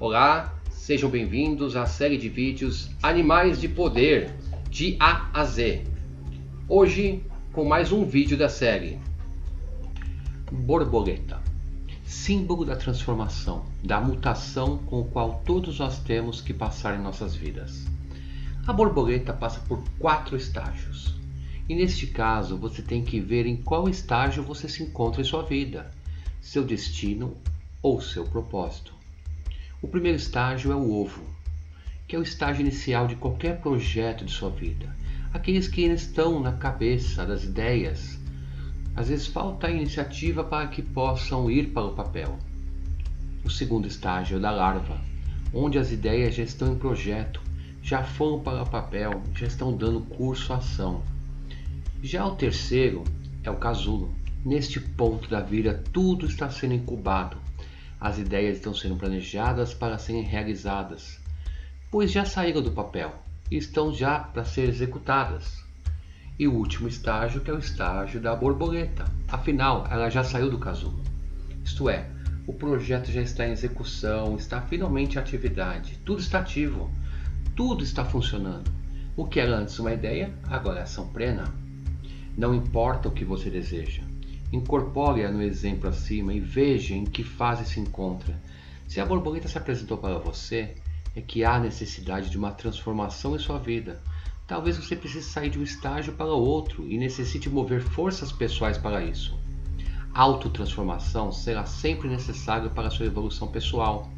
Olá, sejam bem-vindos à série de vídeos Animais de Poder, de A a Z. Hoje, com mais um vídeo da série. Borboleta símbolo da transformação, da mutação com o qual todos nós temos que passar em nossas vidas. A borboleta passa por quatro estágios. E neste caso, você tem que ver em qual estágio você se encontra em sua vida, seu destino ou seu propósito. O primeiro estágio é o ovo, que é o estágio inicial de qualquer projeto de sua vida. Aqueles que estão na cabeça das ideias. Às vezes falta a iniciativa para que possam ir para o papel. O segundo estágio é da larva, onde as ideias já estão em projeto, já foram para o papel, já estão dando curso à ação. Já o terceiro é o casulo. Neste ponto da vida, tudo está sendo incubado, as ideias estão sendo planejadas para serem realizadas, pois já saíram do papel e estão já para ser executadas. E o último estágio, que é o estágio da borboleta. Afinal, ela já saiu do casulo. Isto é, o projeto já está em execução, está finalmente em atividade, tudo está ativo, tudo está funcionando. O que era antes uma ideia, agora é ação plena. Não importa o que você deseja, Incorpore-a no exemplo acima e veja em que fase se encontra. Se a borboleta se apresentou para você, é que há necessidade de uma transformação em sua vida. Talvez você precise sair de um estágio para outro e necessite mover forças pessoais para isso. Autotransformação será sempre necessária para sua evolução pessoal,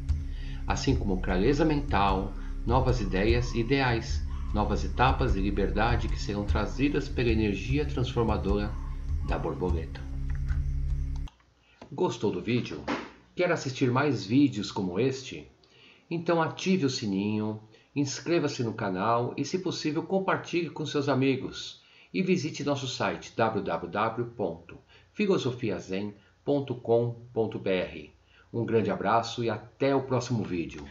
assim como clareza mental, novas ideias e ideais, novas etapas de liberdade que serão trazidas pela energia transformadora da borboleta. Gostou do vídeo? Quer assistir mais vídeos como este? Então ative o sininho, inscreva-se no canal e, se possível, compartilhe com seus amigos. E visite nosso site www.filosofiazen.com.br. Um grande abraço e até o próximo vídeo.